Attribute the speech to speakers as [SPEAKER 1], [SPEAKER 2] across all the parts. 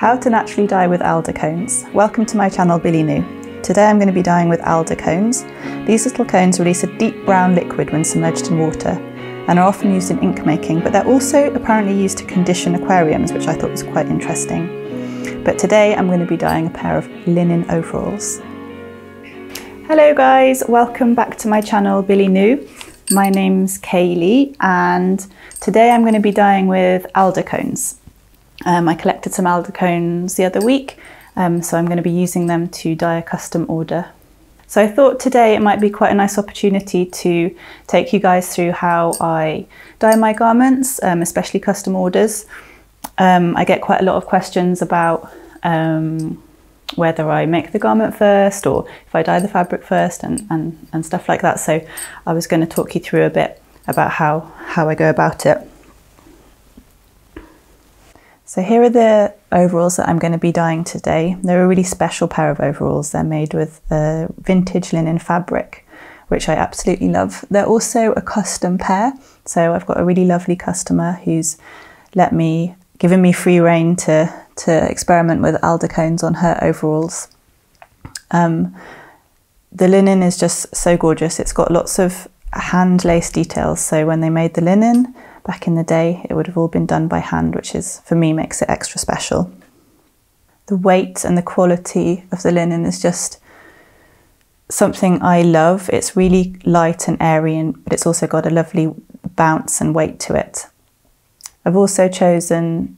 [SPEAKER 1] How to naturally dye with alder cones. Welcome to my channel BillyNou. Today I'm going to be dyeing with alder cones. These little cones release a deep brown liquid when submerged in water and are often used in ink making, but they're also apparently used to condition aquariums, which I thought was quite interesting. But today I'm going to be dyeing a pair of linen overalls. Hello guys, welcome back to my channel BillyNou. My name's Kaylee and today I'm going to be dyeing with alder cones. Um, I collected some alder cones the other week, um, so I'm going to be using them to dye a custom order. So I thought today it might be quite a nice opportunity to take you guys through how I dye my garments, um, especially custom orders. Um, I get quite a lot of questions about um, whether I make the garment first or if I dye the fabric first and, and, and stuff like that. So I was going to talk you through a bit about how, how I go about it. So here are the overalls that I'm going to be dyeing today. They're a really special pair of overalls. They're made with a vintage linen fabric, which I absolutely love. They're also a custom pair. So I've got a really lovely customer who's let me, given me free reign to, to experiment with alder cones on her overalls. Um, the linen is just so gorgeous. It's got lots of hand lace details. So when they made the linen, back in the day, it would have all been done by hand, which is, for me, makes it extra special. The weight and the quality of the linen is just something I love. It's really light and airy, and, but it's also got a lovely bounce and weight to it. I've also chosen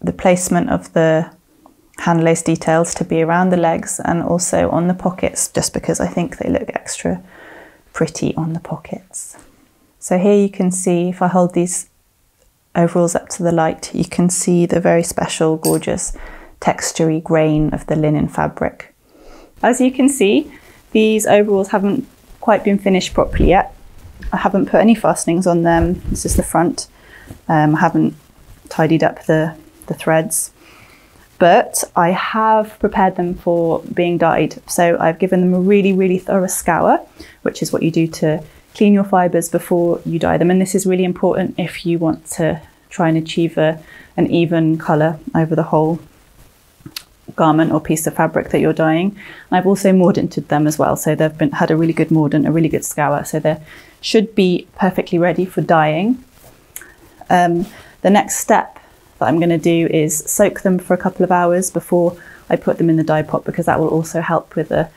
[SPEAKER 1] the placement of the hand lace details to be around the legs and also on the pockets, just because I think they look extra pretty on the pockets. So here you can see, if I hold these overalls up to the light, you can see the very special, gorgeous, textury grain of the linen fabric. As you can see, these overalls haven't quite been finished properly yet. I haven't put any fastenings on them. This is the front. Um, I haven't tidied up the, the threads, but I have prepared them for being dyed. So I've given them a really, really thorough scour, which is what you do to clean your fibres before you dye them. And this is really important if you want to try and achieve a, an even colour over the whole garment or piece of fabric that you're dyeing. And I've also mordanted them as well. So they've been had a really good mordant, a really good scour. So they should be perfectly ready for dyeing. Um, the next step that I'm going to do is soak them for a couple of hours before I put them in the dye pot because that will also help with a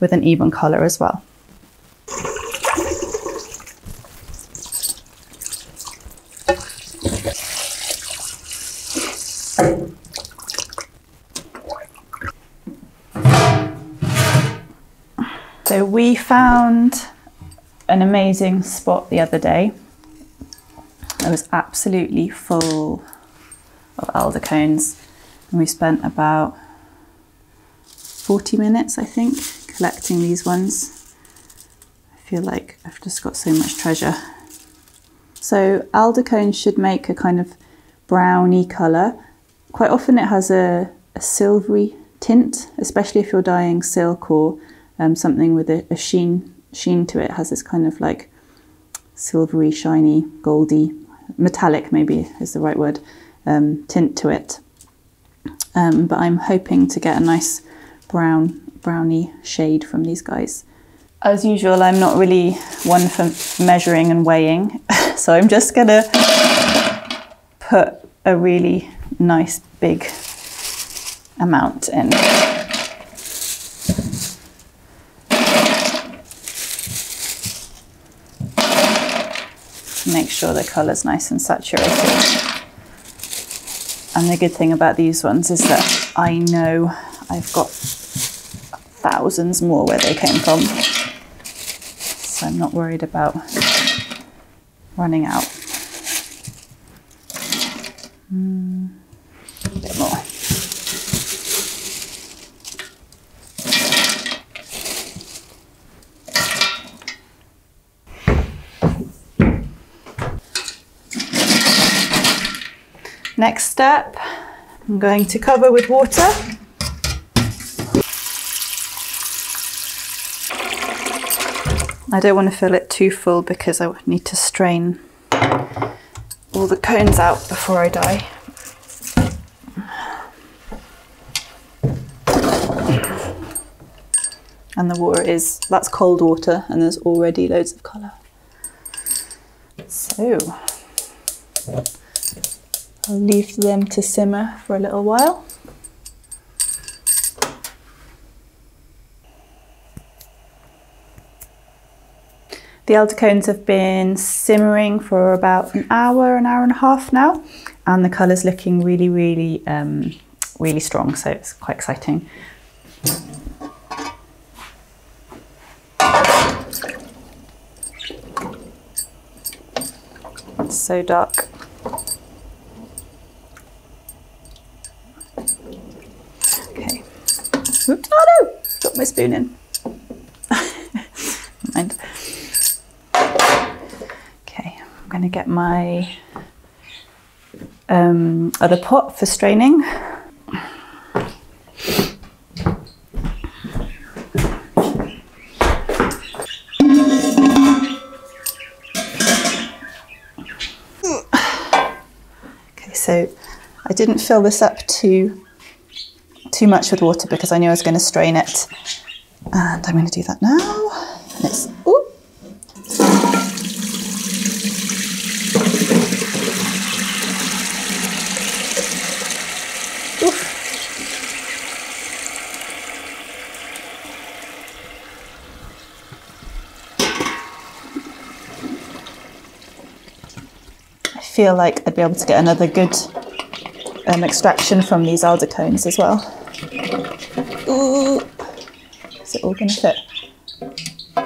[SPEAKER 1] with an even colour as well. So we found an amazing spot the other day. It was absolutely full of alder cones and we spent about 40 minutes I think collecting these ones. I feel like I've just got so much treasure. So alder cones should make a kind of browny colour. Quite often it has a, a silvery tint, especially if you're dyeing silk or um, something with a, a, sheen sheen to it. it. Has this kind of like silvery, shiny, goldy, metallic maybe is the right word, um, tint to it. Um, but I'm hoping to get a nice brown, browny shade from these guys. As usual, I'm not really one for measuring and weighing, so I'm just gonna put a really nice big amount in. make sure the colour's nice and saturated. And the good thing about these ones is that I know I've got thousands more where they came from. So I'm not worried about running out. Mm, Next step, I'm going to cover with water. I don't want to fill it too full because I need to strain all the cones out before I dye. And the water is, that's cold water and there's already loads of colour. So, I'll leave them to simmer for a little while. The alder cones have been simmering for about an hour, an hour and a half now, and the colour's looking really, really, um, really strong, so it's quite exciting. It's so dark. Okay. Oops, oh no! Got my spoon in. Mind. Okay, I'm going to get my um, other pot for straining. Okay, so I didn't fill this up too too much with water because I knew I was going to strain it, and I'm going to do that now. And it's ooh, I feel like I'd be able to get another good um, extraction from these alder cones as well. Ooh. Is it all going to fit? I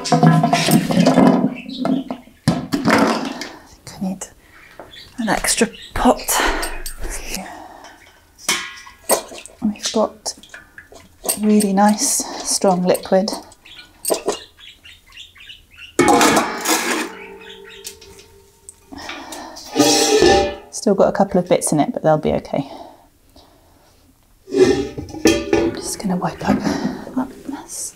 [SPEAKER 1] I need an extra pot. We've got really nice strong liquid. Still got a couple of bits in it, but they'll be okay. Going to wipe up that mess.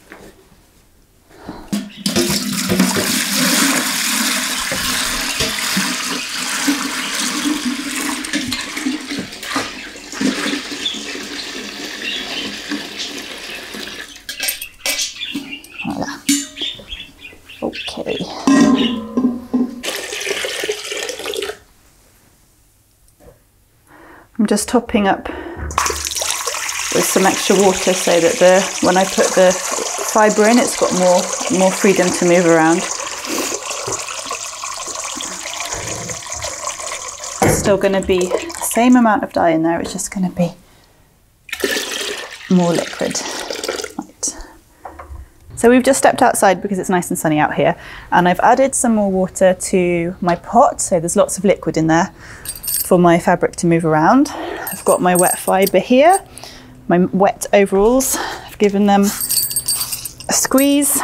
[SPEAKER 1] Voila. Okay. I'm just topping up with some extra water so that the when I put the fibre in it's got more more freedom to move around. It's still going to be the same amount of dye in there, it's just going to be more liquid. Right. So we've just stepped outside because it's nice and sunny out here and I've added some more water to my pot so there's lots of liquid in there for my fabric to move around. I've got my wet fibre here, my wet overalls. I've given them a squeeze.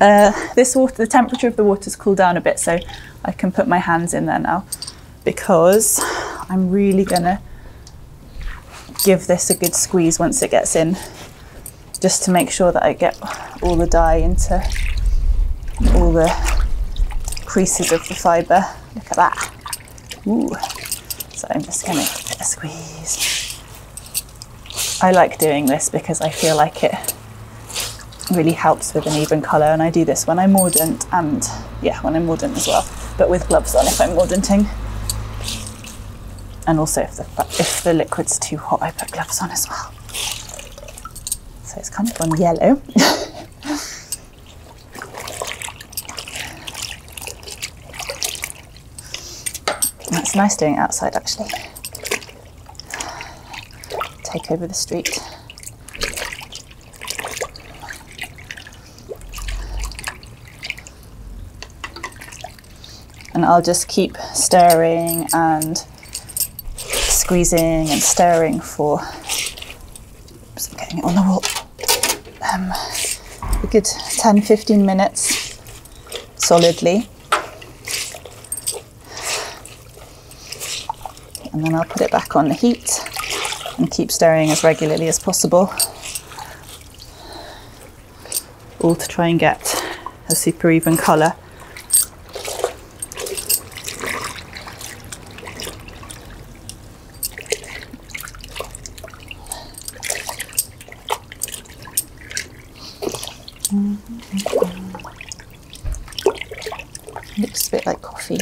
[SPEAKER 1] Uh, this water, the temperature of the water's cooled down a bit, so I can put my hands in there now because I'm really gonna give this a good squeeze once it gets in, just to make sure that I get all the dye into all the creases of the fibre. Look at that. Ooh. So I'm just to give it a squeeze. I like doing this because I feel like it really helps with an even colour and I do this when I'm mordant and yeah when I'm mordant as well but with gloves on if I'm mordanting. And also if the, if the liquid's too hot I put gloves on as well. So it's kind of gone yellow. It's nice doing it outside actually. Take over the street. And I'll just keep stirring and squeezing and stirring for oops, I'm getting it on the wall. Um, a good 10 15 minutes solidly. and then I'll put it back on the heat and keep stirring as regularly as possible all to try and get a super even colour. Looks a bit like coffee.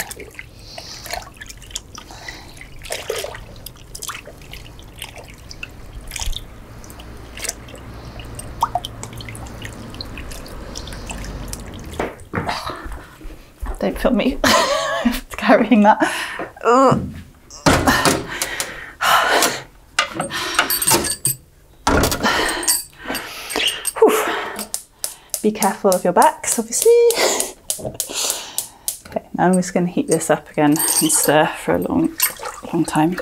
[SPEAKER 1] Don't film me carrying that. Be careful of your backs, obviously. Okay, now I'm just going to heat this up again and stir for a long, long time.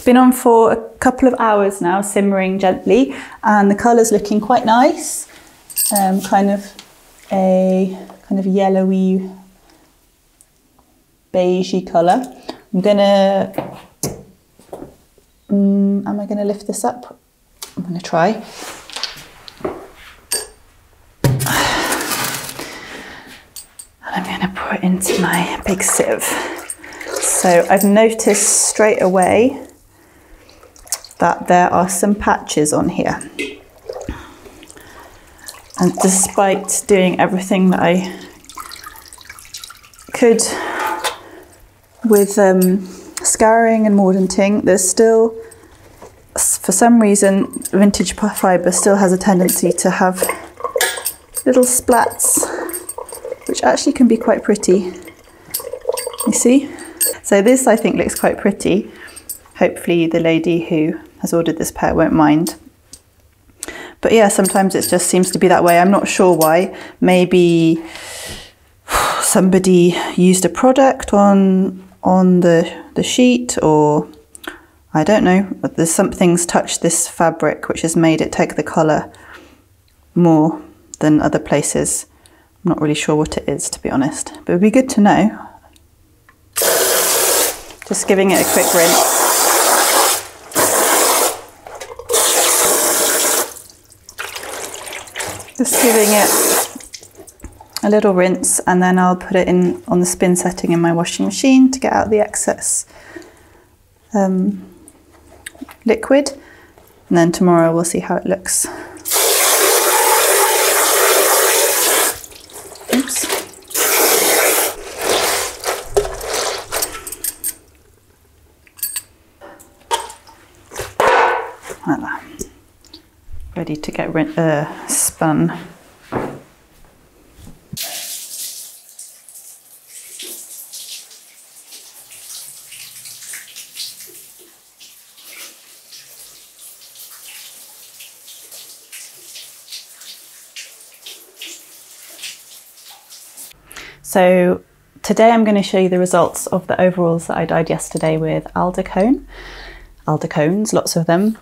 [SPEAKER 1] It's been on for a couple of hours now, simmering gently, and the colour's looking quite nice. Um, kind of a kind of yellowy, beigey colour. I'm gonna Mm, am I to lift this up? I'm to try. And I'm to pour it into my big sieve. So I've noticed straight away that there are some patches on here. And despite doing everything that I could with um, scouring and mordanting, there's still, for some reason, vintage fibre still has a tendency to have little splats, which actually can be quite pretty. You see? So this I think looks quite pretty. Hopefully the lady who has ordered this pair won't mind. But yeah, sometimes it just seems to be that way. I'm not sure why. Maybe somebody used a product on on the, the sheet or I don't know, there's something's touched this fabric which has made it take the colour more than other places. I'm not really sure what it is to be honest, but it would be good to know. Just giving it a quick rinse. Just giving it a little rinse and then I'll put it in on the spin setting in my washing machine to get out the excess um, liquid and then tomorrow we'll see how it looks. Oops. Like Ready to get uh, spun. So today I'm going to show you the results of the overalls that I dyed yesterday with alder cone. Aldacones, lots of them.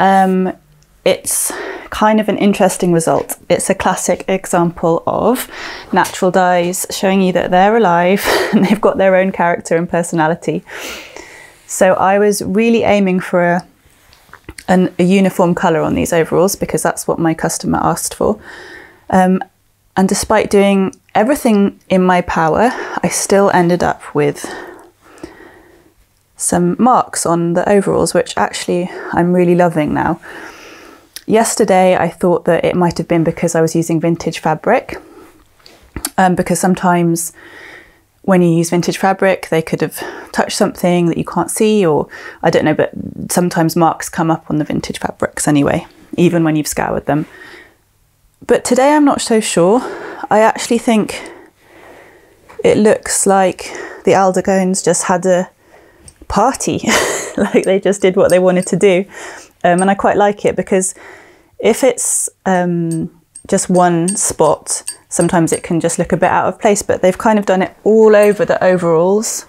[SPEAKER 1] Um, it's kind of an interesting result. It's a classic example of natural dyes showing you that they're alive and they've got their own character and personality. So I was really aiming for a, an, a uniform colour on these overalls because that's what my customer asked for. Um, and despite doing everything in my power, I still ended up with some marks on the overalls, which actually I'm really loving now. Yesterday, I thought that it might have been because I was using vintage fabric, um, because sometimes when you use vintage fabric, they could have touched something that you can't see, or I don't know, but sometimes marks come up on the vintage fabrics anyway, even when you've scoured them. But today I'm not so sure. I actually think it looks like the alder cones just had a party, like they just did what they wanted to do. Um, and I quite like it because if it's um, just one spot, sometimes it can just look a bit out of place, but they've kind of done it all over the overalls.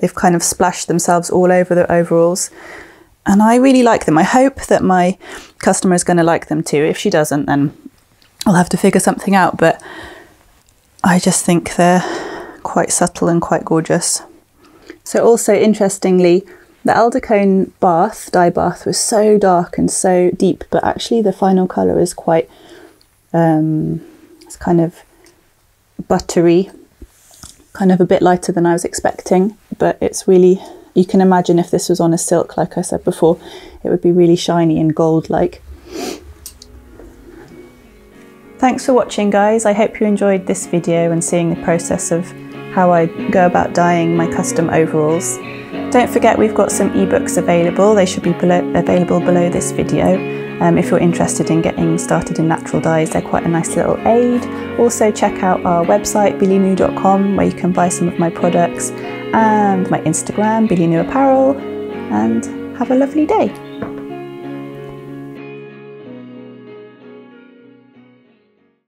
[SPEAKER 1] They've kind of splashed themselves all over the overalls and I really like them. I hope that my customer is going to like them too. If she doesn't, then I'll have to figure something out. But I just think they're quite subtle and quite gorgeous. So also interestingly, the alder cone bath, dye bath, was so dark and so deep, but actually the final colour is quite, um, it's kind of buttery, kind of a bit lighter than I was expecting, but it's really You can imagine if this was on a silk, like I said before, it would be really shiny and gold-like. Thanks for watching guys. I hope you enjoyed this video and seeing the process of how I go about dyeing my custom overalls. Don't forget we've got some ebooks available. They should be below, available below this video. Um, if you're interested in getting started in natural dyes, they're quite a nice little aid. Also check out our website, billynou.com, where you can buy some of my products, and my Instagram, Billy Apparel, and have a lovely day.